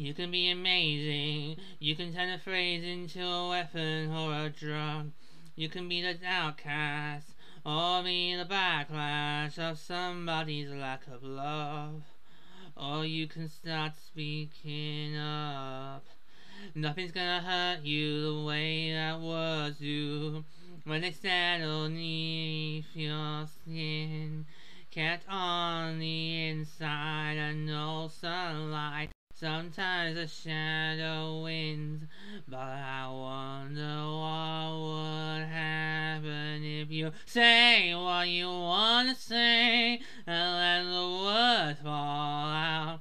You can be amazing. You can turn a phrase into a weapon or a drug. You can be the outcast or be the backlash of somebody's lack of love. Or you can start speaking up. Nothing's gonna hurt you the way that words do when they settle beneath your skin. Kept on A shadow wins, but I wonder what would happen if you say what you wanna say and let the words fall out.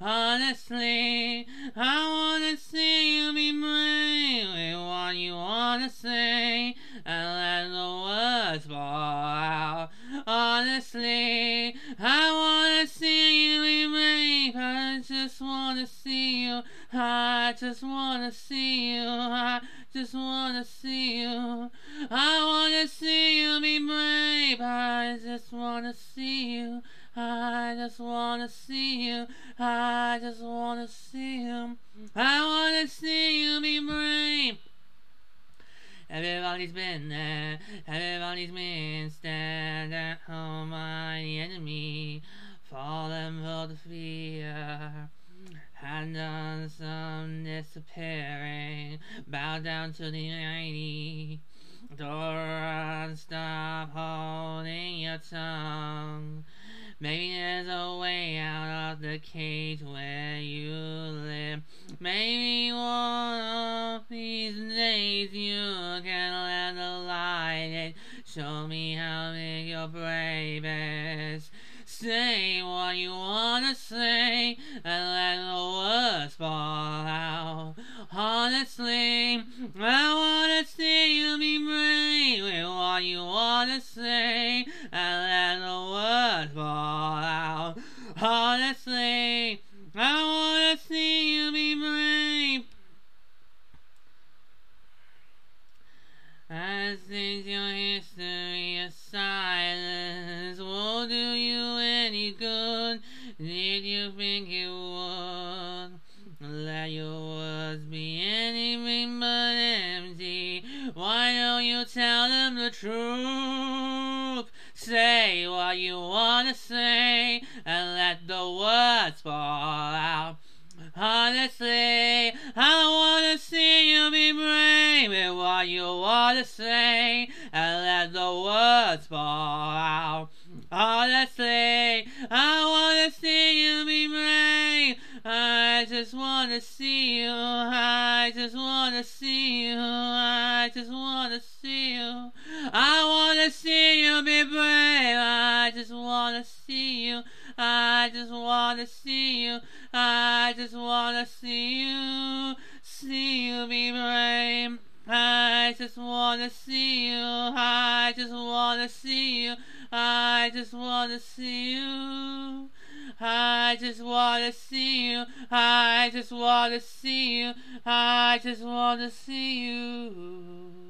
Honestly, I wanna see you be brave with what you wanna say and let the words fall out. Honestly, I I just wanna see you. I just wanna see you. I wanna see you be brave. I just wanna see you. I just wanna see you. I just wanna see you. I wanna see you be brave. Everybody's been there, everybody's been stand at home, my enemy, fallen for the fear. Had uh, done some um, disappearing, bow down to the mighty. Dora, stop holding your tongue. Maybe there's a way out of the cage where you live. Maybe one of these days you can let the light in. Show me how big your brave is. Say what you wanna say say and let the words fall out. Honestly, I wanna see you be brave. I think your history of silence will do you any good. Did you think it would? Let your Why don't you tell them the truth? Say what you wanna say and let the words fall out. Honestly, I wanna see you be brave with what you wanna say and let the words fall out. Honestly, I see you. I just wanna see you. I wanna see you be brave. I just wanna see you. I just wanna see you. I just wanna see you. See you be brave. I just wanna see you. I just wanna see you. I just wanna see you. I just wanna see you. I just wanna see you. I just wanna see you.